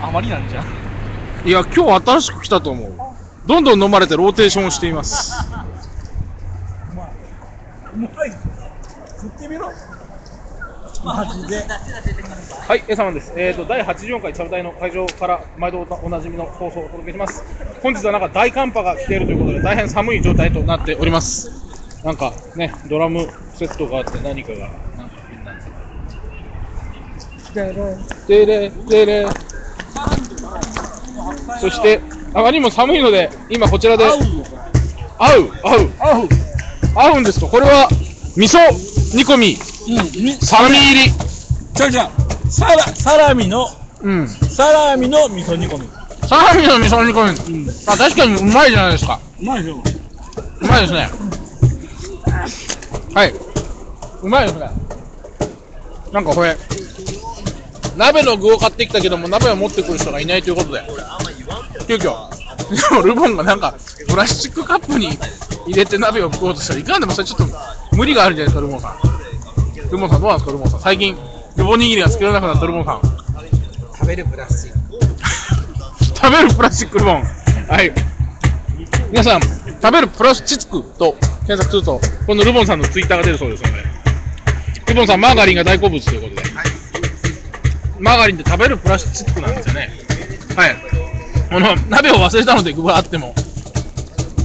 あまりなんじゃんいや、今日新しく来たと思う。どんどん飲まれてローテーションをしています。うまい。振ってみろ。マジで。はい、A 様です。えっ、と、第84回チャルタイの会場から毎度おなじみの放送をお届けします。本日はなんか大寒波が来ているということで、大変寒い状態となっております。なんかね、ドラムセットがあって何かが、なんかみんな。でれ、でれ。そして、あまりにも寒いので、今こちらで、合う、合う、合う、合うんですと、これは、味噌煮込み、うん。みサラミ入り。ちゃうちゃう。サラ、サラミの、うん。サラミの味噌煮込み。サラミの味噌煮込み、あ確かにうまいじゃないですか。うまいでしょ。うまいですね。はい。うまいですね。なんかこれ、鍋の具を買ってきたけども、鍋を持ってくる人がいないということで、急遽、でもルボンがなんか、プラスチックカップに入れて鍋を食おうとしたらいかんでもそれちょっと無理があるんじゃないですか、ルボンさん。ルボンさんどうなんですか、ルボンさん。最近、ルボン握りが作れなくなったルボンさん。食べるプラスチック。食べるプラスチックルボン。はい。皆さん、食べるプラスチックと検索すると、このルボンさんのツイッターが出るそうですので、ルボンさん、マーガリンが大好物ということで、マーガリンって食べるプラスチックなんですよね。はい。この、鍋を忘れたので具があっても、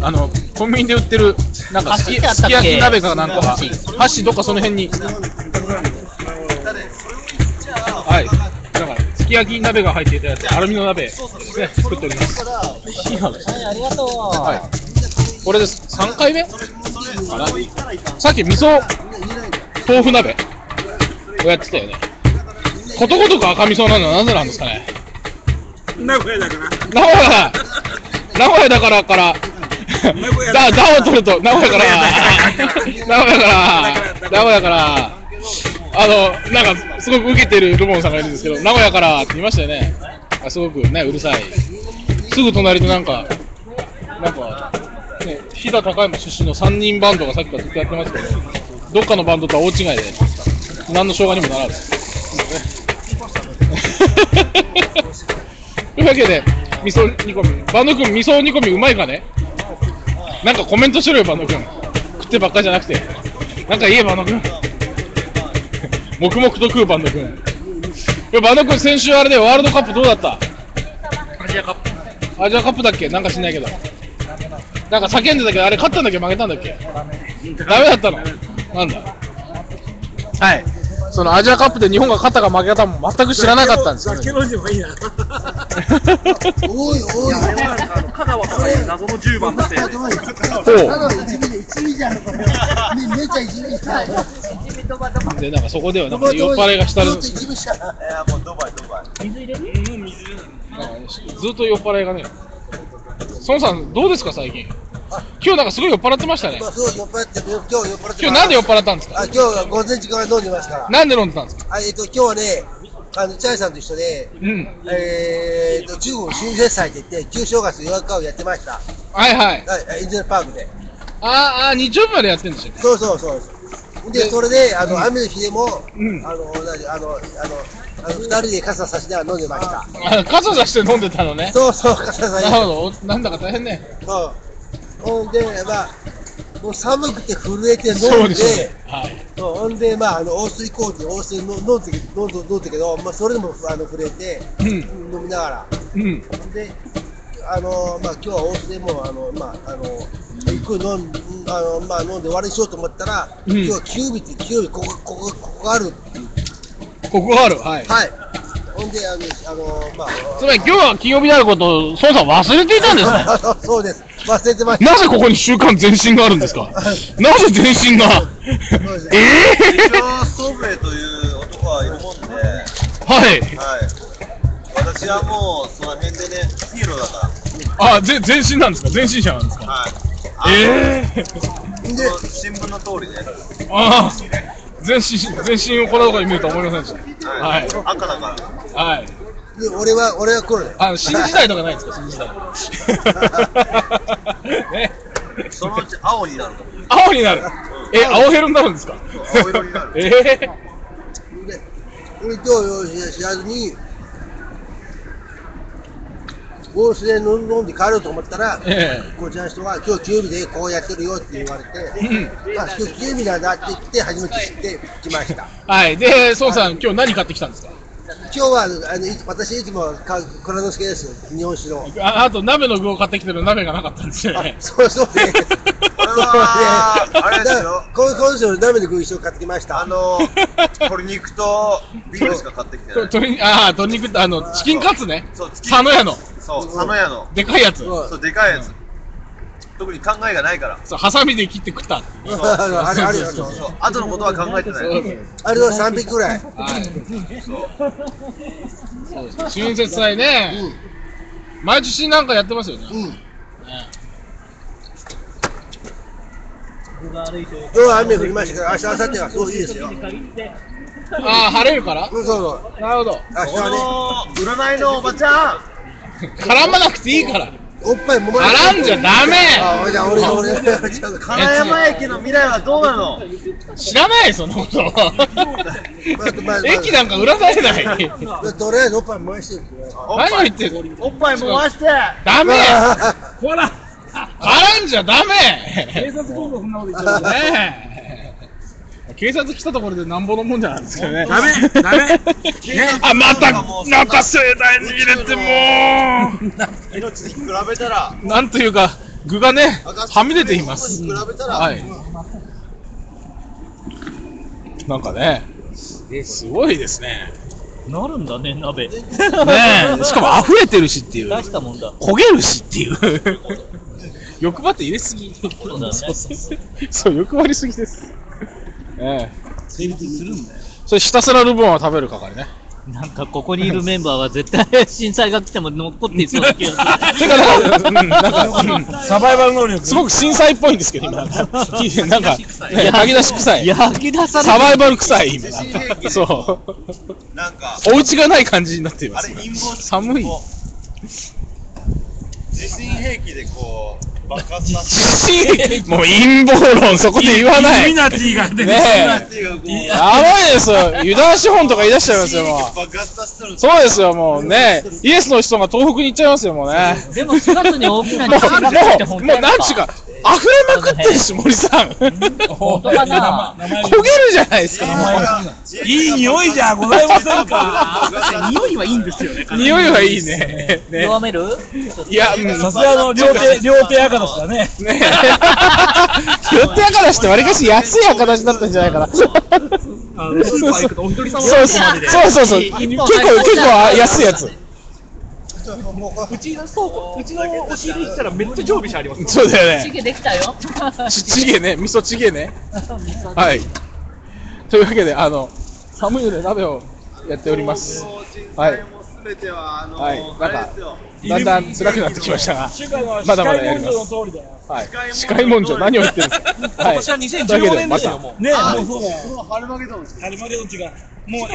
あの、コンビニで売ってる、なんかすき、すき焼き鍋かなんかが、箸どっかその辺に、はい。なんか、すき焼き鍋が入っていたやつ、アルミの鍋ね、作っております。はい、ありがとう。はい。これです。3回目？かな？さっき味噌豆腐鍋をやってたよね。ことごとく赤味噌なのはなぜなんですかね？名古屋だから。名古屋名古屋だからから、だ、だを取ると、名古屋から、名古屋から、名古屋から、あの、なんか、すごく受けてるルボンさんがいるんですけど、名古屋からって言いましたよね。あすごくね、うるさい。すぐ隣でなんか、なんか、ね、飛騨高山出身の3人バンドがさっきからずっとやってますけど、どっかのバンドとは大違いで、何の障害にもならず。というわけで、味噌煮込み。バンド君、味噌煮込みうまいかね？なんかコメントしろよ、バンド君。食ってばっかじゃなくて。なんか言え、バンド君。黙々と食う、バンド君。いやバンド君、先週あれでワールドカップどうだった？アジアカップアジアカップだっけ？なんか知んないけど。なんか叫んでたけど、あれ勝ったんだっけ？負けたんだっけ？ダメだったの？なんだ？はい。そのアジアカップで日本が勝ったか負けたかも全く知らなかったんですよ、酒飲おいおい。あれはなんかあの香川さんがいる謎の10番のせいでほう。一味で一味じゃんこれ。ねめちゃ一味したい。で、なんかそこではなんか酔っ払いがしたる、一味したい。なんかずっと酔っ払いがね。孫さん、どうですか、最近？今日なんかすごい酔っ払ってましたね。まあそう酔っ払って今日酔っ払って。今日なんで酔っ払ったんですか？あ今日は午前中から飲んでますから。なんで飲んでたんですか？あえっと今日はねあのチャイさんと一緒で。うん。えー、と中国春節祭って言って旧正月予約会をやってました。はいはい。はい、インゼルパークで。あーあー、日曜日までやってるんですよ。そうそうそう。で、それで、あの、雨の日でも、うんあの、何あの、あの、あの二人で傘差しながら飲んでました。あ傘さして飲んでたのね。そうそう、傘差しなるほど。おなんだか大変ね。そう。ほんで、まあ、もう寒くて震えて飲んで、で。はい。んで、まあ、あの、大水工事、大水飲んで、飲んで、飲んだけど、まあ、それでも、あの、震えて、うん。飲みながら。うん。で、あのまあ、今日は大須でも、あのまあ、あのゆっくり飲んあの、まあ、飲んで終わりにしようと思ったら、うん今日は9日って、9日、ここ、ここ、ここがある。ここがある。はい。はい。ほんで、あの、あのまあ、つまり今日は金曜日であることを、孫さん忘れていたんですね。そうです。忘れてました。なぜここに週刊前進があるんですか？なぜ前進が？ええ一応ソブレという男はいるもんで、はい。はい。私はもうその辺でね、ヒーローだかあ、ぜ前進なんですか？前進者なんですら。か？はい。ええで、その新聞の通りね。ああ、前進、前進をこの中に見るとは思いませんでした。はい。赤だから。はい。で俺は、俺は黒だよ。あの、新時代とかないですか？新時代。ね。そのうち青になる。青になる。え、青ヘルになるんですか？青色になるええで、俺今日知らずに、大須で飲んで帰ろうと思ったら、えこちらの人が今日休日でこうやってるよって言われて、うんあ今日休日なんだって言って初めて知って来ました。はい。で、孫さん、今日何買ってきたんですか？今日はあのい私いつも買う蔵之介です。日本酒の。ああと、鍋の具を買ってきてる鍋がなかったんですよね。そうそうね。これはあれですよ今今週の鍋の具一緒に買ってきました。あの鶏肉とビールしか買ってきてないと鶏ああ、鶏肉あの、チキンカツね。そう佐野屋の。そう佐野屋のでかいやつ。そうでかいやつ特に考えがないからそう、ハサミで切って食った。あれあれそうそうそう後のことは考えてないそうあれは3匹ぐらい。はい。そうそうです春節祭ね。毎年なんかやってますよね。うん。うん。ね僕が歩いて今日は雨降りましたけど、明日、明後日はすごいいいですよ。限ってああ、晴れるからうん、そうそう。なるほど。こ明日はね、の占いのおばちゃん絡まなくていいから。おっぱいもま絡んじゃダメ。あ、じゃあ俺、俺、金山駅の未来はどうなの？知らないそんなこと。駅なんか裏されない。とりあえずおっぱい燃やして何を言ってるおっぱい回して。ダメ。ほら。絡んじゃダメ。警察来るとそんなこと言っちゃうね。え警察来たところでなんぼのもんじゃないですけどね。ダメダメ あ、また、また盛大に入れても 命に比べたらう、なんというか、具がね、はみ出ています。比べたら、はい。なんかね、すごいですね。なるんだね鍋出ねえ、しかも溢れてるしっていう。したもんだ焦げるしっていう。欲張って入れすぎ。そう、欲張りすぎです。ええ。成立するんだよそれひたすらルボンは食べる係ね。なんかここにいるメンバーは絶対震災が来ても残っていそうな気がする てか、なんか、うん、なんか、うんサバイバル能力すごく震災っぽいんですけど、今。なんか、ね焼き出し臭い。焼き出されサバイバル臭い、今。そう。なんかお家がない感じになっています寒い。地震兵器でこう爆発さもう陰謀論、そこで言わない。ナティが出てやばいですよ。油断資本とか言い出しちゃいますよ、もう。そうですよ、もうね。イエスの人が東北に行っちゃいますよ、もうね。でも4月に大きなもう、地震が来るってもう、本当もう、なんちゅうか、溢れまくってるし、森さん。焦げるじゃないですか、もいい匂いじゃございませんか？匂いはいいんですよね。う。匂いはいいね。ね弱める？いや、うんさすがの両手両手赤だしだねねえ。寄って赤だしってわりかし安い赤だしだったんじゃないかな。そうそうそうそう。結構、結構安いやつ。うちの倉庫、うちの押し入れ行ったらめっちゃ常備車あります。そうだよね。チゲできたよちちげね、味噌ちげね。はい。というわけで、あの、寒いので鍋をやっております。はい。全てはあのはい。なんあれかですよ、だんだん辛くなってきましたが、まだまだやります。はい。司会文書何を言ってるんですか？はい。私は2015というわけで年ですよ、もう。ねもうそうだよハルマゲドンですハリマゲドンチがもう